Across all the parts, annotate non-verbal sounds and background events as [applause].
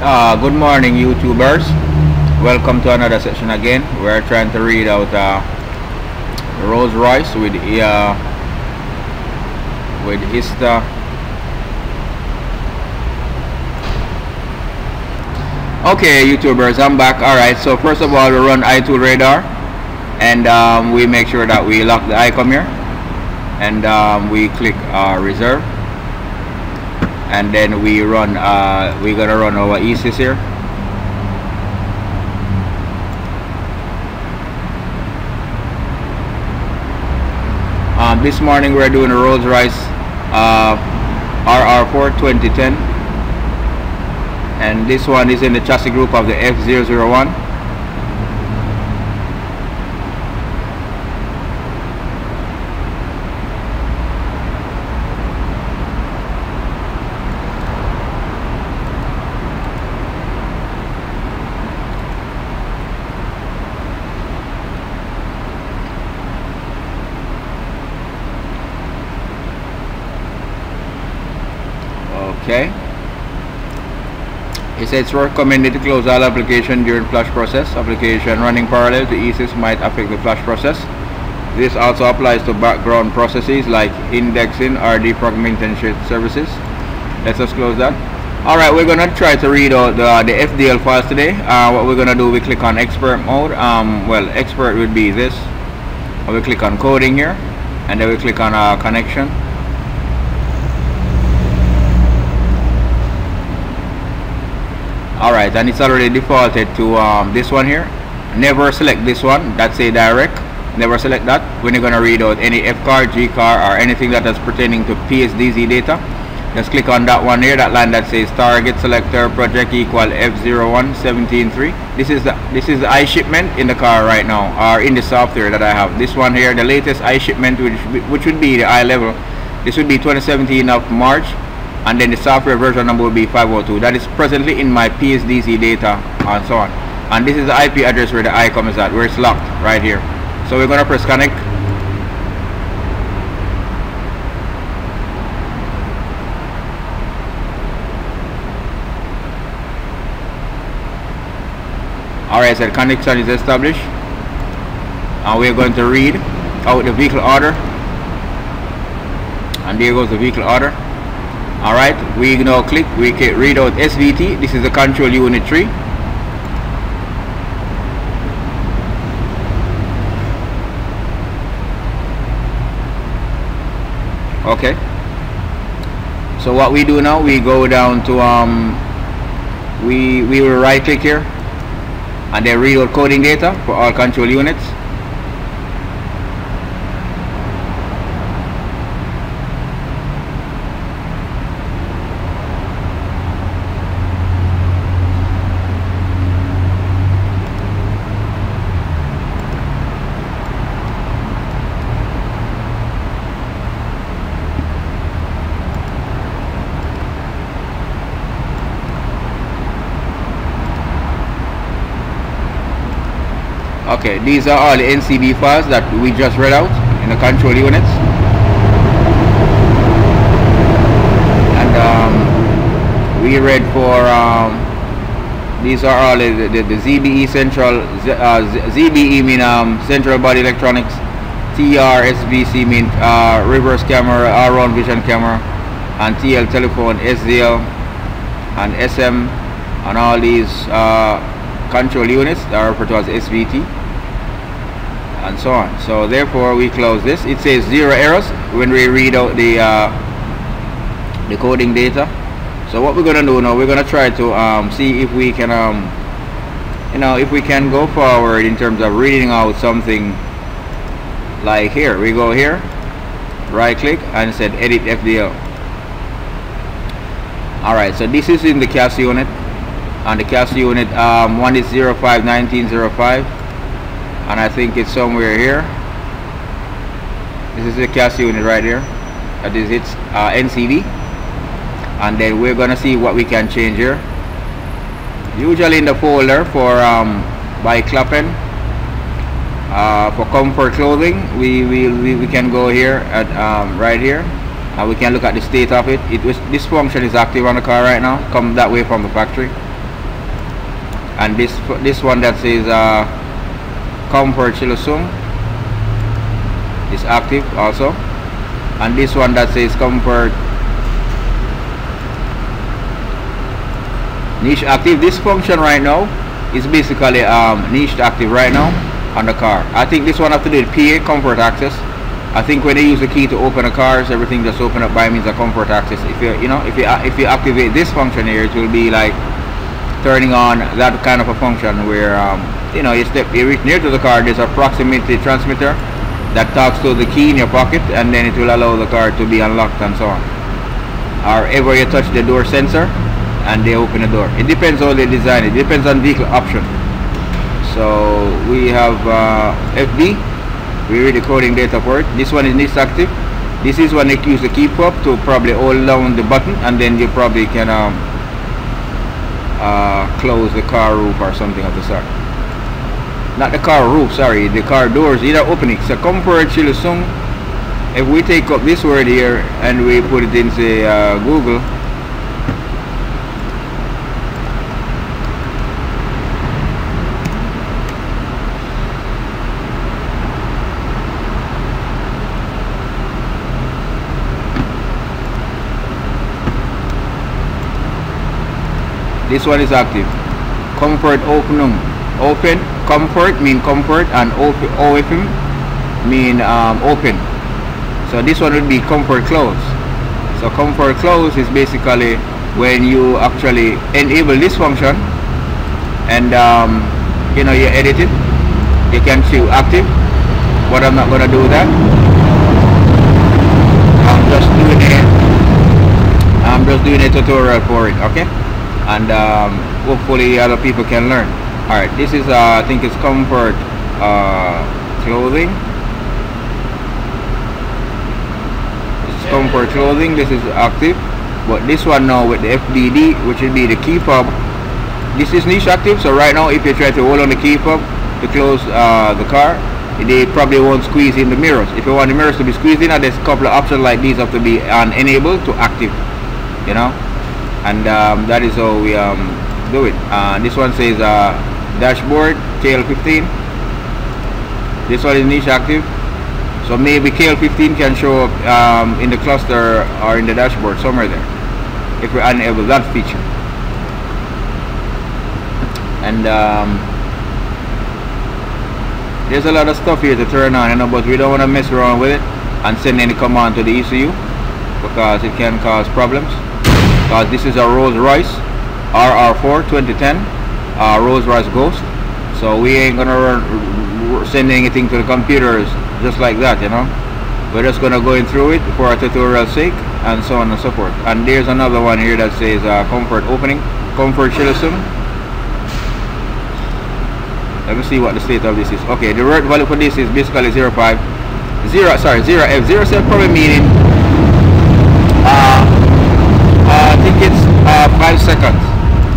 Uh, good morning YouTubers. Welcome to another session again. We're trying to read out uh, Rolls Royce with uh, with ISTA Okay YouTubers, I'm back. Alright, so first of all we run iTool radar and um, we make sure that we lock the icon here and um, we click uh, reserve and then we run uh, we're gonna run our E-Sys here. Um, this morning we're doing a Rolls-Royce uh, RR4 2010 and this one is in the chassis group of the F001 okay it says it's recommended to close all application during flash process. Application running parallel to E-Sys might affect the flash process. This also applies to background processes like indexing or defragmentation services. Let's just close that. Alright we're gonna try to read out the, the FDL files today. Uh, what we're gonna do we click on expert mode. Um, well expert would be this. We click on coding here and then we click on uh, connection alright and it's already defaulted to um, this one here. Never select this one. That's a direct. Never select that. When you're to read out any F car, G car or anything that is pertaining to PSDZ data. Just click on that one here that line that says target selector project equal F01 173 this is the this is the I shipment in the car right now or in the software that I have. This one here the latest I shipment which, which would be the I level this would be 2017 of March and then the software version number will be 502 that is presently in my PSDZ data and so on. And this is the IP address where the ICOM is at where it's locked right here. So we're gonna press connect. Alright so connection is established. And we're going to read out the vehicle order. And there goes the vehicle order alright we now click we can read out SVT this is the control unit 3 okay. So what we do now we go down to um we we will right click here and then read out coding data for all control units okay these are all the NCD files that we just read out in the control units. And um, we read for um, these are all the, the, the ZBE central uh, ZBE mean um, central body electronics TR SVC mean uh, reverse camera R1 vision camera and TL telephone SZL and SM and all these uh, control units that are referred to as SVT and so on. So therefore we close this. It says zero errors when we read out the uh, the coding data. So what we're gonna do now we're gonna try to um, see if we can um, you know if we can go forward in terms of reading out something like here. We go here right click and said edit FDL alright so this is in the CAS unit. And the CAS unit um, one is 051905 and I think it's somewhere here. This is the CAS unit right here. That is its uh, NCD and then we're gonna see what we can change here. Usually in the folder for um, by Clappen uh, for comfort clothing we, we, we, we can go here at um, right here. And we can look at the state of it. It was this function is active on the car right now come that way from the factory. And this this one that says uh, comfort Chilusung is active also. And this one that says comfort niche active. This function right now is basically um, niche active right now on the car. I think this one have to do with PA comfort access. I think when they use the key to open the cars everything just open up by means of comfort access. If you you know if you if you activate this function here it will be like turning on that kind of a function where um, you know you step you reach near to the car there's a proximity transmitter that talks to the key in your pocket and then it will allow the car to be unlocked and so on. Or ever you touch the door sensor and they open the door. It depends how they design it, depends on vehicle option. So we have uh, we read the coding data for it this one is NIST active. This is when they use the key fob to probably hold down the button and then you probably can um, uh, close the car roof or something of the sort not the car roof sorry the car doors either opening. So comfort chilusung if we take up this word here and we put it into uh, Google. This one is active. Comfort open open comfort mean comfort and open mean um, open. So this one would be comfort close. So comfort close is basically when you actually enable this function and um, you know you edit it. You can choose active but I'm not gonna do that. I'm just doing it I'm just doing a tutorial for it okay? And um, hopefully other people can learn all right this is uh, I think it's comfort uh, clothing. This is comfort clothing this is active. But this one now with the FDD which will be the key fob. This is niche active so right now if you try to hold on the key fob to close uh, the car they probably won't squeeze in the mirrors. If you want the mirrors to be squeezed in there's a couple of options like these have to be on enable to active you know? And um, that is how we um, do it. Uh, this one says uh, dashboard KL15 this one is niche active. So maybe KL15 can show up um, in the cluster or in the dashboard somewhere there if we enable that feature. And um, there's a lot of stuff here to turn on you know but we don't want to mess around with it and send any command to the ECU because it can cause problems. Because this is a Rolls Royce RR4 2010 uh, Rolls Royce Ghost. So we ain't gonna run, send anything to the computers just like that you know? We're just gonna go in through it for a tutorial sake and so on and so forth. And there's another one here that says uh, comfort opening comfort Chilusung let me see what the state of this is. Okay the word value for this is basically 0, 5 0 sorry 0 f 0 7 probably meaning uh, uh, I think it's uh, 5 seconds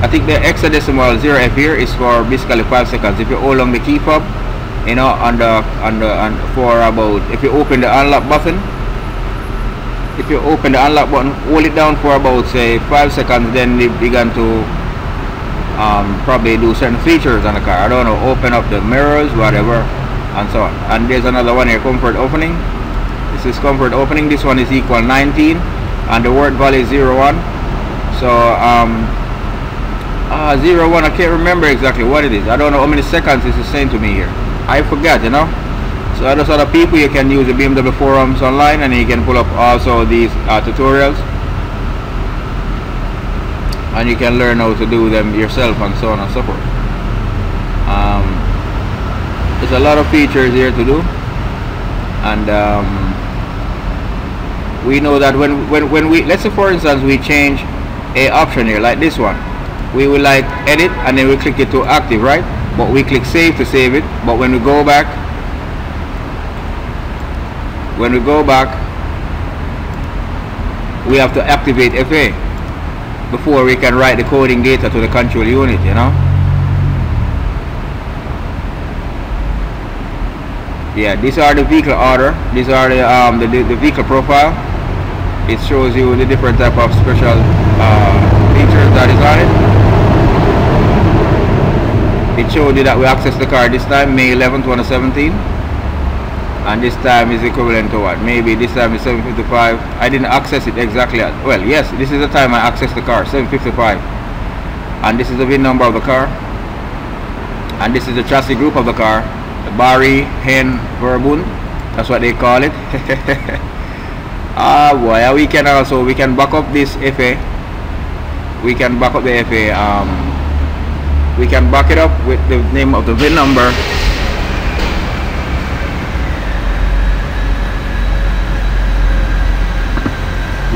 I think the hexadecimal 0F here is for basically 5 seconds. If you hold on the key fob you know on the on the on for about if you open the unlock button if you open the unlock button hold it down for about say 5 seconds then it began to um, probably do certain features on the car. I don't know open up the mirrors whatever and so on. And there's another one here comfort opening. This is comfort opening. This one is equal 19 and the word value is 01 so um uh, 01 I can't remember exactly what it is. I don't know how many seconds is saying to me here. I forgot you know? So there's other people you can use the BMW forums online and you can pull up also these uh, tutorials. And you can learn how to do them yourself and so on and so forth. Um, there's a lot of features here to do. And um, we know that when, when, when we, let's say for instance we change a option here like this one we will like edit and then we click it to active right? But we click save to save it. But when we go back when we go back we have to activate FA before we can write the coding data to the control unit you know? Yeah these are the vehicle order. These are the um the, the, vehicle profile it shows you the different type of special uh, features that is on it. It showed you that we accessed the car this time May 11 2017 and this time is equivalent to what? Maybe this time is 755 I didn't access it exactly at, well yes this is the time I accessed the car 755 and this is the VIN number of the car. And this is the chassis group of the car the Barry Hen Verbund that's what they call it [laughs] ah boy we can also we can back up this FA we can back up the FA um, we can back it up with the name of the VIN number.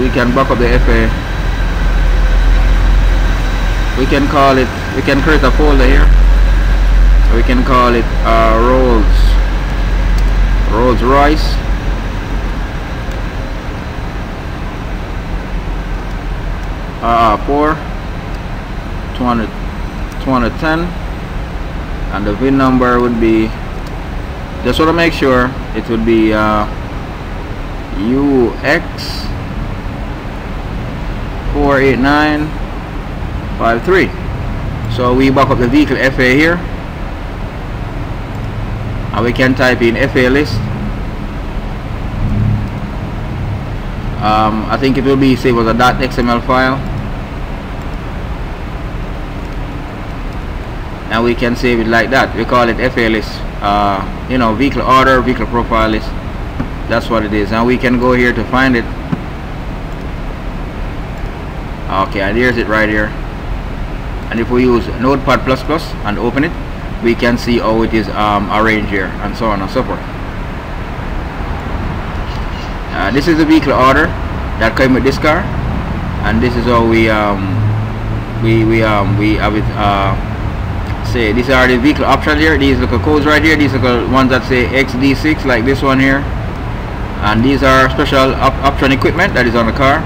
We can back up the FA we can call it we can create a folder here. We can call it uh, Rolls Rolls Royce uh, 4 200 210 and the VIN number would be just want to make sure it would be uh, UX 48953 so we back up the vehicle FA here and we can type in FA list. Um, I think it will be saved as a .xml file and we can save it like that. We call it FA list uh, you know vehicle order vehicle profile list. That's what it is. And we can go here to find it. Okay and here's it right here. And if we use notepad plus plus and open it we can see how it is um, arranged here and so on and so forth. Uh, this is the vehicle order that came with this car. And this is how we um, we we um, we have it uh, say these are the vehicle options here. These little codes right here. These are ones that say XD6 like this one here. And these are special op option equipment that is on the car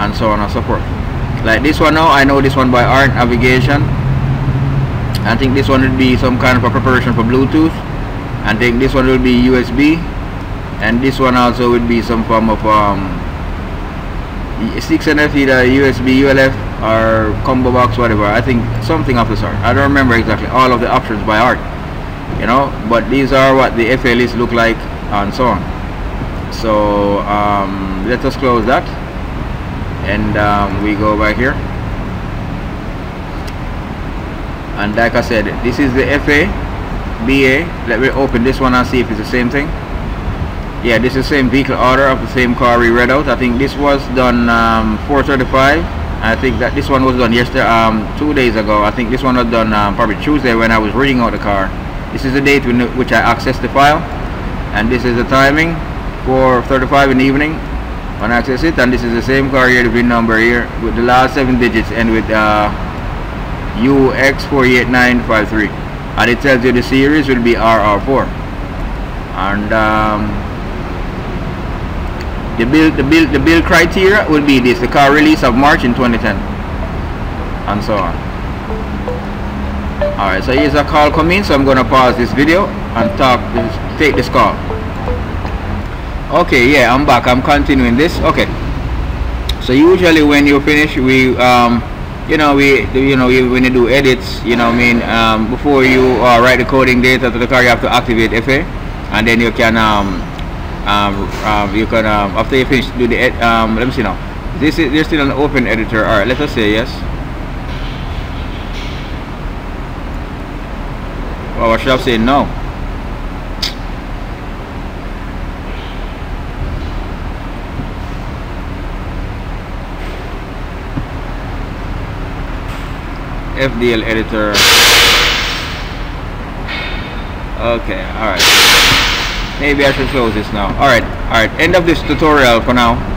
and so on and so forth. Like this one now I know this one by art navigation. I think this one would be some kind of a preparation for Bluetooth. I think this one will be USB and this one also would be some form of um, 6NF either USB ULF or combo box whatever. I think something of the sort. I don't remember exactly. All of the options by art you know? But these are what the FA list look like and so on. So um, let us close that. And um, we go back here. And like I said this is the FA BA let me open this one and see if it's the same thing. Yeah this is the same vehicle order of the same car we read out. I think this was done um, 435 I think that this one was done yesterday um, two days ago. I think this one was done um, probably Tuesday when I was reading out the car. This is the date when, which I accessed the file and this is the timing 4.35 in the evening when I access it and this is the same car here the VIN number here with the last seven digits and with uh, UX48953 and it tells you the series will be RR4 and um, the build the build the build criteria will be this the car release of March in 2010 and so on. Alright so here's a call coming so I'm gonna pause this video and talk take this call. Okay yeah I'm back. I'm continuing this. Okay. So usually when you finish we um, you know we you know when you do edits you know I mean um, before you uh, write the coding data to the car you have to activate FA and then you can um, um, um, you can um, after you finish do the ed um, let me see now. This is there's still an open editor. All right let us say yes. Well I should have said no FDL editor. Okay alright maybe I should close this now. Alright alright end of this tutorial for now